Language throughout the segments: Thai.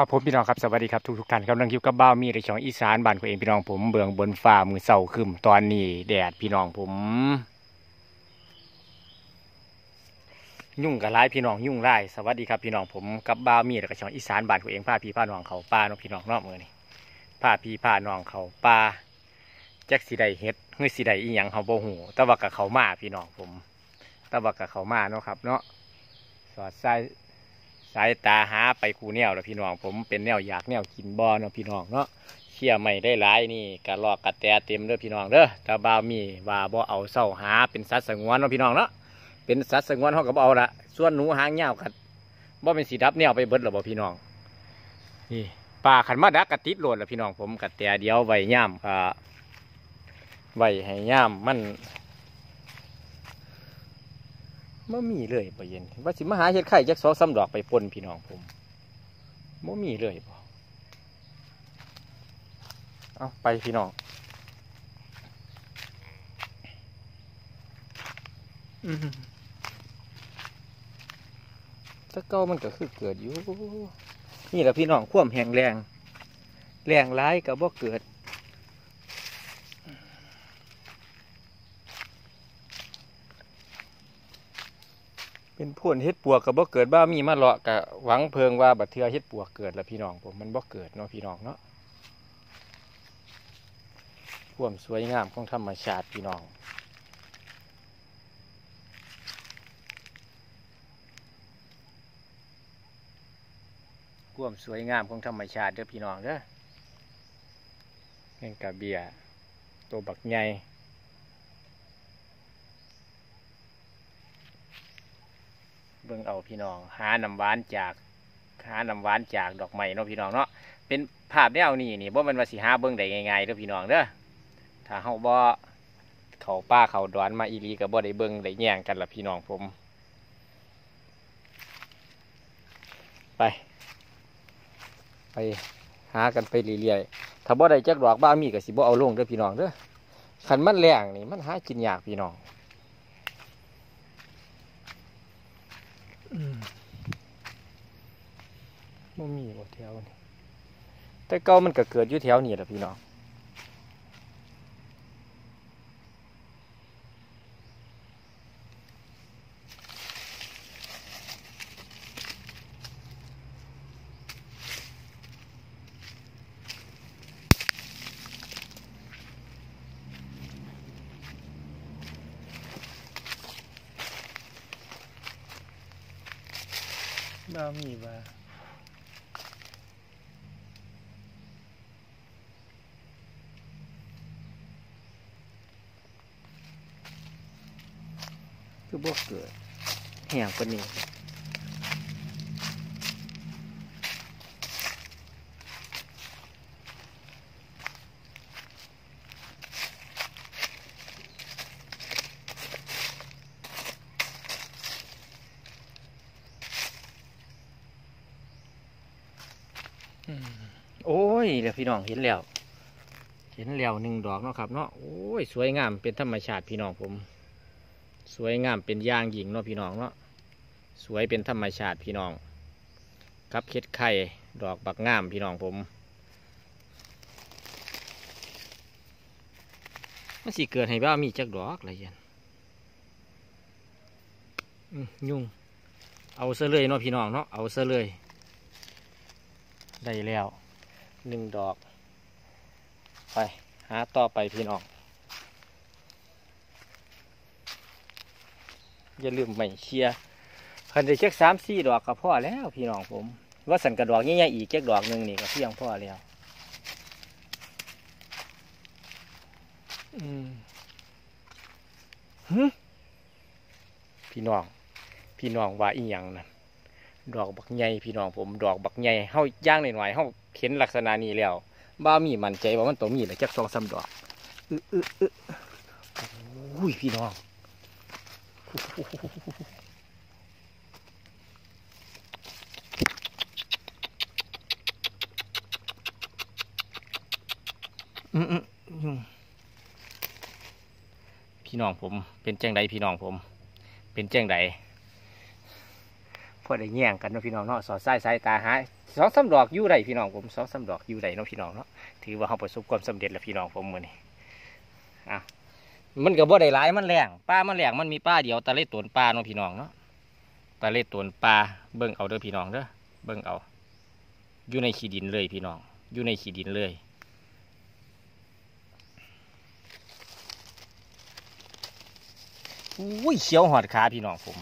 ครับผมพี่น้องครับสวัสดีครับทุกทุกท่านกำลังอยู่กับบ้าวมีในช่องอีสานบ้านของเองพี่น้องผมเบืองบนฟ้ามือเสาขึ้นตอนนี้แดดพี่น้องผม ยุ่งกับร้ายพี่น้องยุ่งไล่สวัสดีครับพี่น้องผมกับบ้าวมีในช่องอีสานบ้านของเองพาพี่พาน้องเขาป้าน้องพี่น้องนอกมือนี่พาพี่พาน้องเขาป้าแจ็คสีใดเฮ็ดเฮ้ยสีใดอีหยังเขาโบหูต่ว่ากับเขามาพี่น้องผมต่ว่ากับเขามาเนาะครับ เนาะสอดสาย สายตาหาไปคูแนวแล้วพี่น้อง ผมเป็นแนวอยากแนวกินบอเนาะพี่น้องเนาะเชี่ยไม่ได้หลายนี่กระลอกกระแตเต็มเด้อพี่น้องเด้อตาบ่าวมีว่าบ่เอาเศร้าหาเป็นสัตว์สงวนเนาะพี่น้องเนาะเป็นสัตว์สงวนเขาก็บเอาละส่วนหนูหางเงาวกัดบ่เป็นสีดับแนวไปเบิดหรอบ่พี่น้องนี่ป่าขันมาดักกระติดโหลดแล้วพี่น้องผมกระแตเดียวไว้ย่ามอ่าไว้ให้ย่ามมัน ม่มีเลยบ่เย็นว่าสิมาหาเห็ดไข่จักสองสามดอกไปปนพี่น้องผมม่มีเลยบ่เอาไปพี่น้องอืมตะเก้ามันก็คือเกิดอยู่ นี่แหละพี่น้องคว่ำแห้งแรง แรงร้ายก็บ่เกิด เป็นพ่นเฮ็ดปวกกับบ่เกิดบ้ามีมาเลาะกะหวังเพิงว่าบัดเทือเฮ็ดปวกเกิดแล้วพี่น้องผมมันบ่เกิดเนาะพี่น้องเนาะความสวยงามของธรรมชาติพี่น้องความสวยงามของธรรมชาติเด้อพี่น้องเด้อแมงกระเบียตัวบักใหญ่ บิ่งเอาพี่น้อง หาน้ำหวานจากหาน้ำหวานจากดอกไม้เนาะพี่น้องเนาะเป็นภาพแนวนี้นี่บ่แมันว่าสิหาเบิ่งได้ง่ายๆเด้อพี่น้องเด้อถ้าเฮาบ่เขาป้าเขาดอนมาอีหลีก็บ่ได้เบิ่งได้แย่งกันละพี่น้องผม ไป ไปหากันไปเรื่อยๆถ้าบ่ได้จักดอกบ้ามีก็สิบ่เอาลงเด้อพี่น้องเด้อคันมันแรงนี่มันหากินยากพี่น้อง มันมีบ่แถวนี่แต่เก่ามันก็เกิดอยู่แถวนี้แหละพี่น้องบ้ามีบ้า คือบ่เกิดแหงกว่านี้อืมโอ้ยเดี๋ยวพี่น้องเห็นแล้ว เห็นแล้วหนึ่งดอกเนาะครับเนาะโอ้ย สวยงามเป็นธรรมชาติพี่น้องผม สวยงามเป็นย่างหญิงเนาะพี่น้องเนาะสวยเป็นธรรมชาติพี่น้องกับเค็ดไข่ดอกบักงามพี่น้องผมมันสิเกิดให้บ้ามีจักดอกอะไรยันยุ่ง เอาซะเลยเนาะพี่น้องเนาะเอาซะเลยได้แล้วหนึ่งดอก ไป หาต่อไปพี่น้อง อย่าลืมไม่เชียร์คันได้เช็คสามสี่ดอกก็พอแล้วพี่น้องผม ว่าสันกระดอกใหญ่ๆอีกเช็คดอกหนึ่งนี่ก็เพียงพอแล้วอืมหึพี่น้อง พี่น้องว่าอีหยังนั่นดอกบักใหญ่พี่น้องผมดอกบักใหญ่เฮาย่างหน่อยๆเฮาเห็นลักษณะนี้แล้วบ้ามีมั่นใจว่ามันต้องมีแหละจักสองสามดอกอึอึอึโอ้ยพี่น้องอืมอืมอืม พี่น้องผม เป็นแจ้งใดพี่น้องผม เป็นแจ้งใดพอได้แย่งกันเนาะพี่น้องเนาะสอดสายสายตาหาสองสามดอกอยู่ได้พี่น้องผมสองสามดอกอยู่ได้เนาะพี่น้องเนาะถือว่าเขาประสบความสำเร็จแล้วพี่น้องผมมือนี้อะ มันก็บ่ได้หลายมันแรงปลามันแรงมันมีปลาเดียวตะเล็ดตวนปลาเนาะพี่น้องเนาะตะเล็ดตวนปลาเบิ่งเอาเด้อพี่น้องเด้อเบิ่งเอา อยู่ในขี้ดินเลยพี่น้อง อยู่ในขี้ดินเลยอุ้ยเขียวหอดขาพี่น้องผม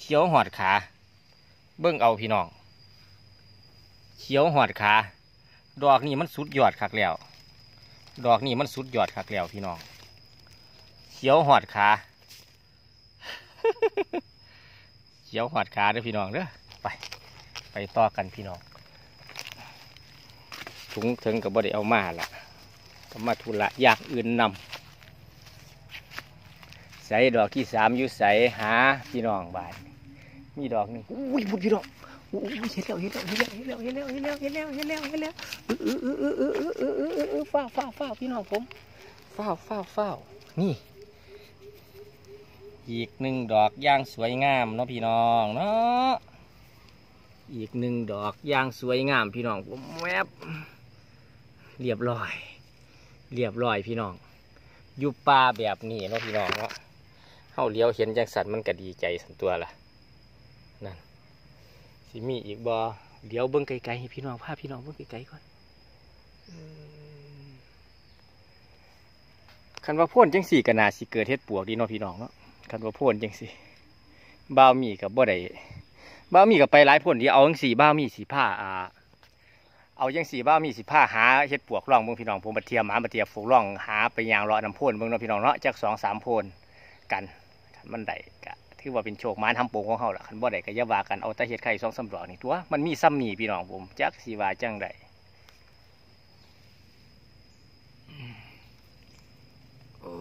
เขียวหอดขา เบิ่งเอาพี่น้องเขียวหอดขาดอกนี่มันสุดยอดคักแล้ว ดอกนี่มันสุดยอดคักแล้วพี่น้อง ขียวหอดขา เขียวหอดขาเด้อพี่น้องเด้อไป ไปต่อกันพี่น้องถุงถึงกับบ่ได้เอามาละก็มาทุระอยากอื่นนำใส่ดอกที่สามอยู่ใส่หาพี่น้องบานมีดอกหนึ่งอุ้ยบุญพี่น้องอุ้ยเห็นแล้วเห็นแล้วเห็นแล้วเห็นแล้วเห็นแล้วเห็นแล้วเห็นแล้วเห็นแล้วเห็นแล้วเออเออเออเออเออเออเออเออฟ้าฟ้าฟ้าพี่น้องผมฟ้าฟ้าฟ้านี่ อีกหนึ่งดอกย่างสวยงามเนาะพี่น้องเนาะอีกหนึ่งดอกย่างสวยงามพี่น้องผมแวบเรียบร้อย เรียบร้อยพี่น้องอยู่ป่าแบบนี้เนาะพี่น้องเนาะเฮาเลี้ยวเห็นจังสันมันก็ดีใจสันตัวละนั่นสิมีอีกบ่เลี้ยวเบิ่งไกลๆให้พี่น้องพาพพี่น้องเบิ่งไกลๆก่อนคันว่าพ่นจังสี่กนาสิเกิดเฮ็ดปวกดีเนาะพี่น้องเนาะ คันว่าพ่นจังสี่บ้ามีกับบ่ได้บ้ามีกับไปหลายพ่นที่เอาจังสี่บ้ามีสีผ้าอ่าเอาจังสีบ้ามีสิผ้าหาเฮ็ดปวกร่องเบิ่งพี่น้องผมบัดเทียมหมาบัดเทียมฝูกร่องหาไปยางเลาะน้ำพ่นเบิ่งเนาะพี่น้องเนาะจักสองสามโพนกันคันมันได้ก็ถือว่าเป็นโชคหมานทำโป่งของเฮาล่ะคันบ่ได้ก็อย่าว่ากันเอาแต่เฮ็ดไข่สองสามดอกนี่ตัวมันมีซ้ำนี่พี่น้องผมจักสิว่าจังไดโอ้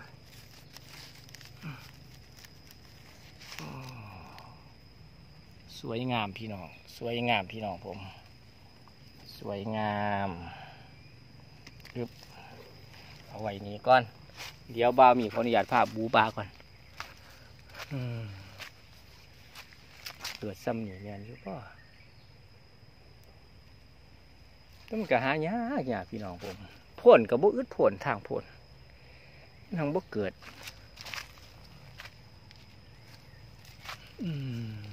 ยโอ้ สวยงามพี่น้อง สวยงามพี่น้องผม สวยงามปึ๊บเอาไว้นี้ก่อน เดี๋ยวบ่าวมีขออนุญาตภาพบูบาก่อนอเปิดซ้ำหนีเงี้ยอยู่ป่ะต้องกะหายากยากพี่น้องผมพ่นกับบ่อึดพ่นทางพ่นทางบ่เกิด อืม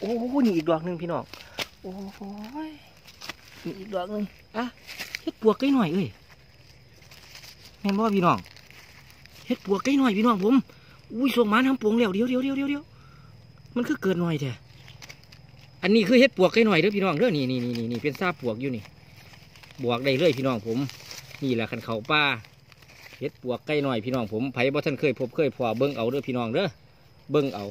โอ้โหนี่อีกดอกหนึ่งพี่น้อง โอ้ยนี่อีกดอกหนึ่งอะเฮ็ดปวกใกล้หน่อยเอ้ยแม่นบ่พี่น้อง เฮ็ดปวกใกล้หน่อยพี่น้องผม อุ้ยส่งมาทำปวงแล้วเดี๋ยวเดี๋ยวเดี๋ยวเดี๋ยวเดี๋ยวมันคือเกิดหน่อยแท้อันนี้คือเฮ็ดปวกใกล้หน่อยเด้อพี่น้องเด้อนี่นี่นี่นี่เป็นซาปวกอยู่นี่ บวกได้เลยพี่น้องผม นี่แหละคันเขาป้าเฮ็ดปวกใกล้หน่อยพี่น้องผมไผบ่ท่านเคยพบเคยพอเบิ่งเอาเด้อพี่น้องเด้อ เบิ่งเอา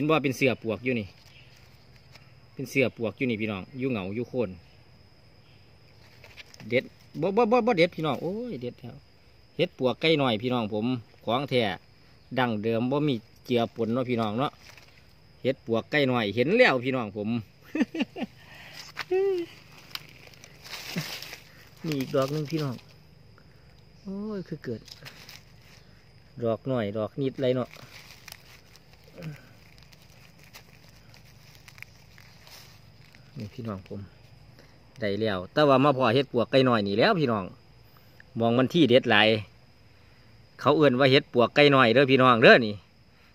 ห็นว่าเป็นเสือปวกอยู่นี่ เป็นเสือปวกอยู่นี่พี่น้องอยู่เหงาอยู่โคนเด็ดบ่บ่บ่บ่เด็ดพี่น้องโอ้ยเด็ดแล้วเฮ็ดปวกใกล้หน่อยพี่น้องผมของแท้ดังเดิมบ่มีเจือปนเนาะพี่น้องเนาะเฮ็ดปวกใกล้หน่อยเห็นแล้วพี่น้องผมนี่อีกดอกหนึ่งพี่น้อง โอ้ย คือเกิด ดอกหน่อย ดอกนิดไรเนาะ นี่พี่น้องผมได้แล้วแต่ว่ามาพอเฮ็ดปวกไก่น้อยนี่แล้วพี่น้อง มองมันที่เด็ดหลายเขาเอื่นว่าเฮ็ดปวกไก่น้อยเด้อพี่น้องเด้อนี่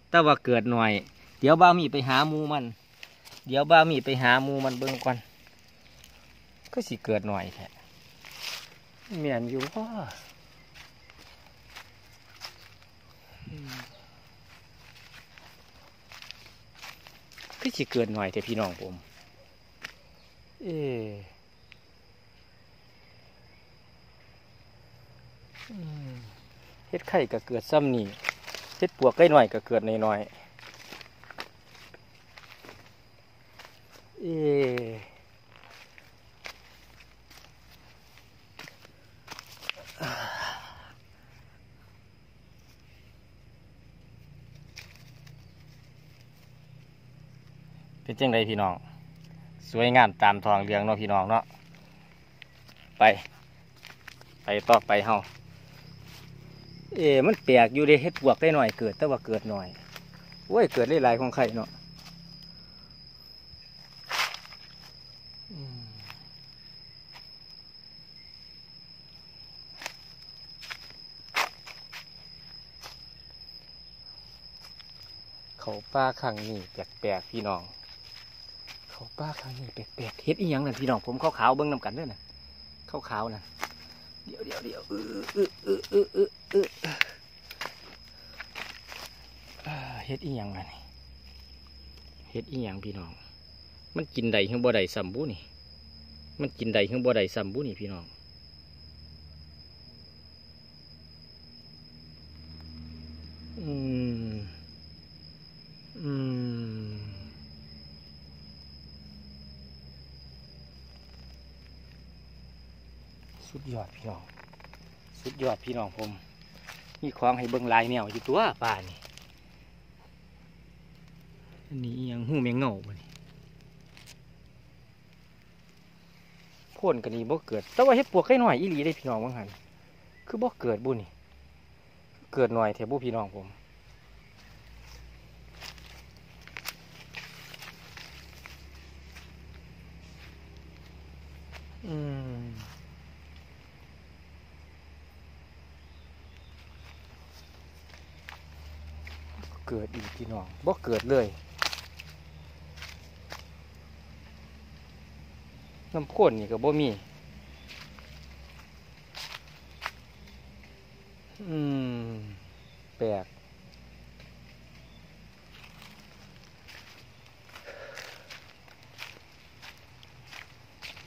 แต่ว่าเกิดหน่อย เดี๋ยวบ้าวมีไปหาหมูมัน เดี๋ยวบ้าวมีไปหาหมูมันเบิ่งก่อนก็สิเกิดหน่อยแท้เมียนอยู่ว่าก็สิเกิดหน่อยแต่พี่น้องผม เอเฮ็ดไข่ก็เกิดซ้ำนี่เฮ็ดปวกใกล้หน่อยก็เกิดในน้อยๆเอเป็นจังไดพี่น้อง สวยงามตามทองเรืองเนาะพี่น้องเนาะไป ไปต่อไปเฮาเอ๊มันแปลกอยู่เด้เฮ็ดปวกได้หน่อยเกิด แต่ว่าเกิดหน่อยโอ้ยเกิดหลายๆของใครเนาะเขาป้าข้างนี้แปลกๆพี่น้อง เขาป้าข้างนี้แปลกๆเฮ็ดอีหยังนั่นพี่น้องผมขาวๆเบิ่งนำกันเด้อน่ะขาวๆนั่นเดี๋ยวเดี๋ยวเดี๋ยวเออเออเออเออเออเออเฮ็ดอีหยังล่ะนี่เฮ็ดอีหยังพี่น้อง มันกินใดข้างบ่ใดซ้ำบุนี่ มันกินใดข้างบ่ใดซ้ำบุนี่พี่น้องอืมอืม สุดยอดพี่น้อง สุดยอดพี่น้องผม มีของให้เบิ่งลายแนวอยู่ตัวป่านี่อันนี้ยังหูแมงเงาบ่นี่พ่นกันนี่บ่เกิด แต่ว่าเฮ็ดปวกไข่หน่อยอีหลีได้พี่น้องบางหันคือบ่เกิดบุนี่ เกิดหน่อยแถวบุพี่น้องผม เกิดอีกพี่น้องบ่เกิดเลยน้ำข้นนี่ก็บ่มี อืม แปลก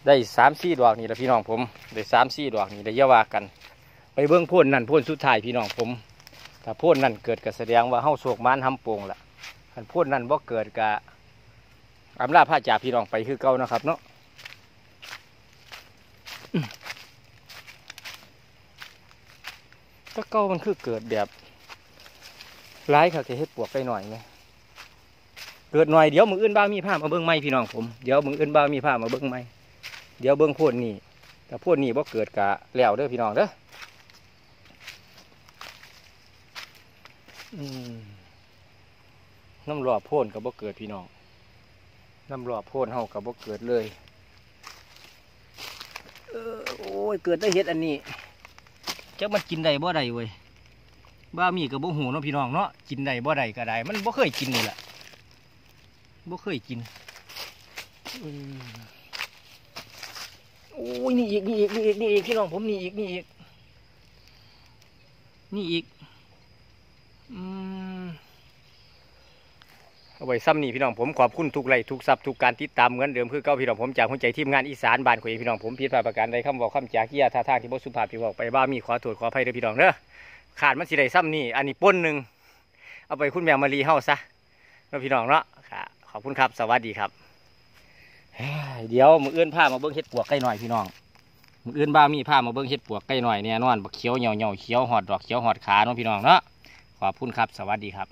ได้สามสี่ดอกนี่แหละพี่น้องผม ได้สามสี่ดอกนี่ได้อยาว่ากัน ไปเบื้องพ่นนั่นพ่นสุดท้ายพี่น้องผม ถ้าพ่นนั่นเกิดก็แสดงว่าเฮาโศกมานทำโป่งละคันพ่นนั่นบ่เกิดกะอำลาพระจาพี่น้องไปคือเก่านะครับเนาะถ้าเก่ามันคือเกิดแบบร้ายค่ะแค่เฮ็ดปวกไปหน่อยไหมเกิดหน่อยเดี๋ยวมืออื่นบ้ามีผ้ามาเบิ้งไม้พี่น้องผมเดี๋ยวมืออื่นบ้ามีผ้ามาเบิ้งไม้เดี๋ยวเบิ้งพ่นนี่แต่พ่นนี่บ่เกิดกะแล้วเด้อพี่น้องเด้อ อืม น้ำรอบโพ่นกับบ่เกิดพี่น้อง น้ำรอบโพ่นเฮากับบ่เกิดเลย เออโอ้ย เกิดได้เฮ็ดอันนี้จักมันกินได้บ่ได้เว้ยบ้ามีกับบ่หูเนาะพี่น้องเนาะ กินได้บ่ได้ก็ได้ มันบ่เคยกินนี่แหละบ่เคยกินอโอ้ยนี่อีกนี่อีกนี่อีกนี่อีกพี่น้องผมนี่อีกนี่อีกนี่อีก เอาไว้ซ้ำนี่พี่น้องผมขอบคุณทุกไลทุกซับทุกการติดตามเหมือนเดิมคือเก้าพี่น้องผมจากหัวใจทีมงานอีสานบ้านข่อยพี่น้องผมผิดพลาดประการใดคำบอกคำจากียาท่าทางที่บ่สุภาพที่บอกไปบ้ามีขอโทษขออภัยเด้อพี่น้องเด้อขาดมันสิได้ซ้ำนี่อันนี้ป้นหนึ่งเอาไปคุณแมวมารีเฮาซะเนาะพี่น้องเนาะค่ะขอบคุณครับสวัสดีครับ เดี๋ยวมือเอื้อนผ้ามาเบิ้งเห็ดปวกใกล้หน่อยพี่น้องมือเอื้อนบ้ามีผ้ามาเบิ้งเห็ดปวกใกล้หน่อยแน่นอนบักเขียวเหี่ยวเหี่ยวเขียวหอดดอกเขียวหอดขาเนาะพี่น้องเนาะ ขอบคุณครับ สวัสดีครับ